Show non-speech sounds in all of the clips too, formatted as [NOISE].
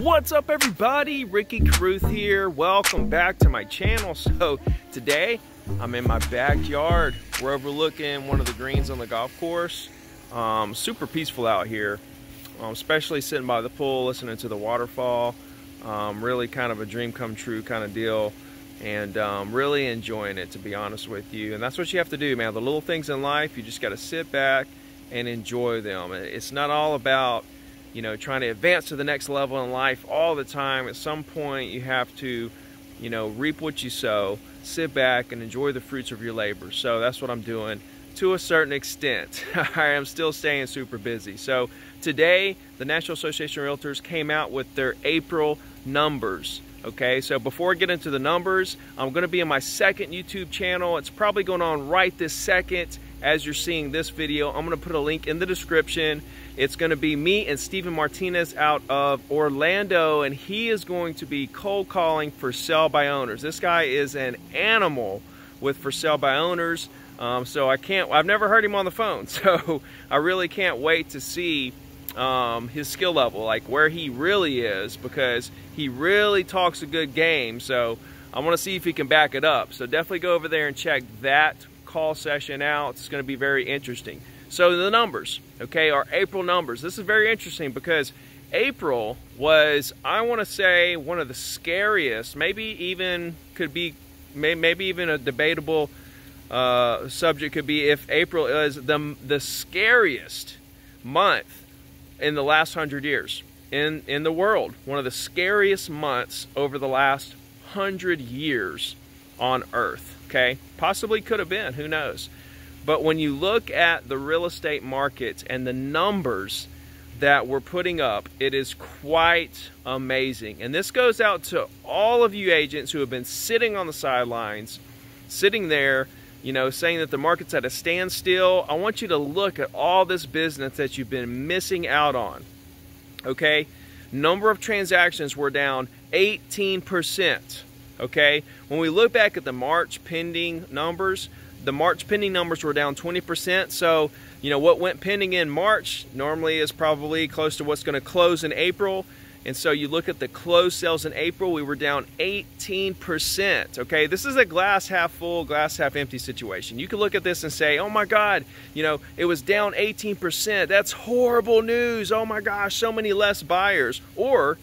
What's up everybody? Ricky Carruth here. Welcome back to my channel. [LAUGHS] So today I'm in my backyard. We're overlooking one of the greens on the golf course. Um, super peaceful out here, um, especially sitting by the pool, listening to the waterfall. Um, really kind of a dream come true kind of deal and um, really enjoying it to be honest with you. And that's what you have to do, man. The little things in life, you just got to sit back and enjoy them. It's not all about you know, trying to advance to the next level in life all the time. At some point, you have to, you know, reap what you sow, sit back and enjoy the fruits of your labor. So that's what I'm doing to a certain extent. [LAUGHS] I am still staying super busy. So today, the National Association of Realtors came out with their April numbers. Okay, so before I get into the numbers, I'm going to be in my second YouTube channel. It's probably going on right this second as you're seeing this video. I'm going to put a link in the description. It's going to be me and Steven Martinez out of Orlando, and he is going to be cold calling for sell by owners. This guy is an animal with for sale by owners. Um, so I can't, I've never heard him on the phone. [LAUGHS] So I really can't wait to see um, his skill level, like where he really is, because he really talks a good game. So I want to see if he can back it up. So definitely go over there and check that call session out. It's going to be very interesting. So the numbers, okay, our April numbers. This is very interesting because April was, I want to say, one of the scariest, maybe even could be, maybe even a debatable uh, subject could be if April is the, the scariest month in the last hundred years in, in the world. One of the scariest months over the last hundred years on earth okay? Possibly could have been, who knows? But when you look at the real estate markets and the numbers that we're putting up, it is quite amazing. And this goes out to all of you agents who have been sitting on the sidelines, sitting there, you know, saying that the market's at a standstill. I want you to look at all this business that you've been missing out on. Okay? Number of transactions were down 18% okay? When we look back at the March pending numbers, the March pending numbers were down 20%. So, you know, what went pending in March normally is probably close to what's going to close in April. And so you look at the closed sales in April, we were down 18%. Okay, this is a glass half full, glass half empty situation. You can look at this and say, oh my God, you know, it was down 18%. That's horrible news. Oh my gosh, so many less buyers. Or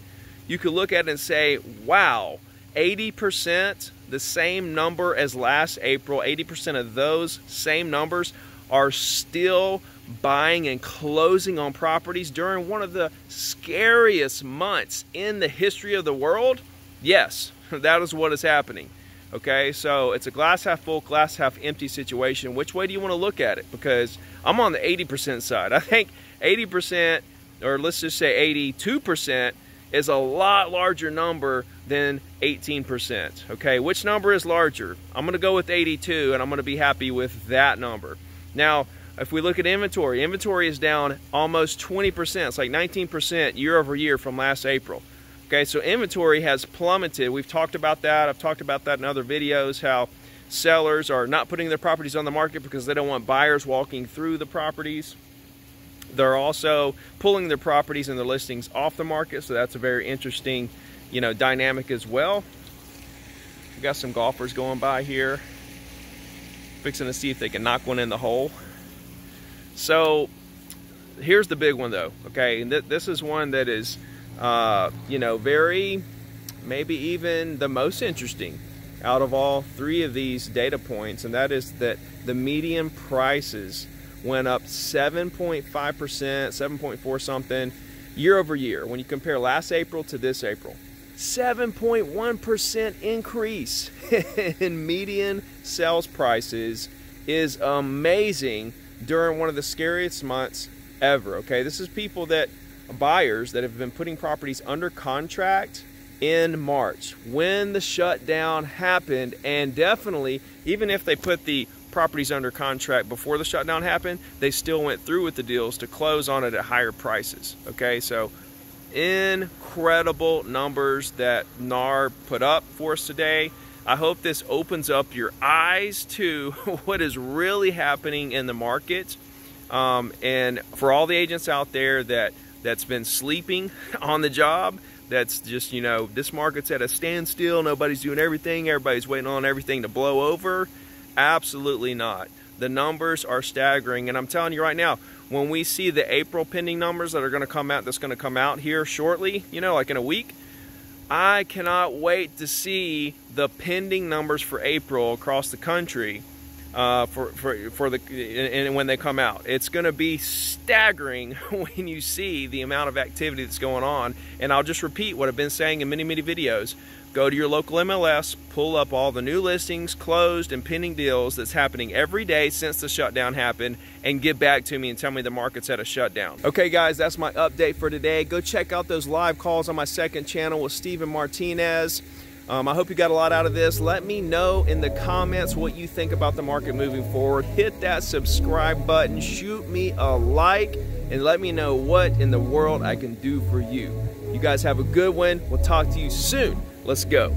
you could look at it and say, wow, 80%, the same number as last April, 80% of those same numbers are still buying and closing on properties during one of the scariest months in the history of the world? Yes, [LAUGHS] that is what is happening. Okay, so it's a glass half full, glass half empty situation. Which way do you want to look at it? Because I'm on the 80% side. I think 80%, or let's just say 82%, is a lot larger number than 18%. Okay, which number is larger? I'm going to go with 82 and I'm going to be happy with that number. Now, if we look at inventory, inventory is down almost 20%. It's like 19% year over year from last April. Okay, so inventory has plummeted. We've talked about that. I've talked about that in other videos how sellers are not putting their properties on the market because they don't want buyers walking through the properties. They're also pulling their properties and their listings off the market, so that's a very interesting, you know, dynamic as well. We've got some golfers going by here, fixing to see if they can knock one in the hole. So here's the big one though, okay? And th this is one that is, uh, you know, very, maybe even the most interesting out of all three of these data points, and that is that the median prices went up 7.5%, 7.4 something year over year when you compare last April to this April. 7.1% increase [LAUGHS] in median sales prices is amazing during one of the scariest months ever. Okay, this is people that buyers that have been putting properties under contract in March when the shutdown happened, and definitely, even if they put the properties under contract before the shutdown happened, they still went through with the deals to close on it at higher prices. Okay, so incredible numbers that NAR put up for us today. I hope this opens up your eyes to [LAUGHS] what is really happening in the market. Um, and for all the agents out there that that's been sleeping [LAUGHS] on the job, that's just, you know, this market's at a standstill, nobody's doing everything, everybody's waiting on everything to blow over. Absolutely not. The numbers are staggering, and I'm telling you right now, when we see the April pending numbers that are going to come out, that's going to come out here shortly, you know, like in a week, I cannot wait to see the pending numbers for April across the country uh, for, for, for the and when they come out. It's going to be staggering [LAUGHS] when you see the amount of activity that's going on. And I'll just repeat what I've been saying in many, many videos. Go to your local MLS, pull up all the new listings, closed, and pending deals that's happening every day since the shutdown happened, and get back to me and tell me the market's at a shutdown. Okay, guys, that's my update for today. Go check out those live calls on my second channel with Steven Martinez. Um, I hope you got a lot out of this. Let me know in the comments what you think about the market moving forward. Hit that subscribe button, shoot me a like, and let me know what in the world I can do for you. You guys have a good one. We'll talk to you soon. Let's go.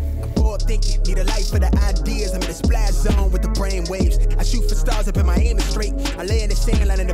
thinking, need a for the ideas. I'm in the splash zone with the brain waves. I shoot for stars up in my aim straight. I lay in the sand, line in the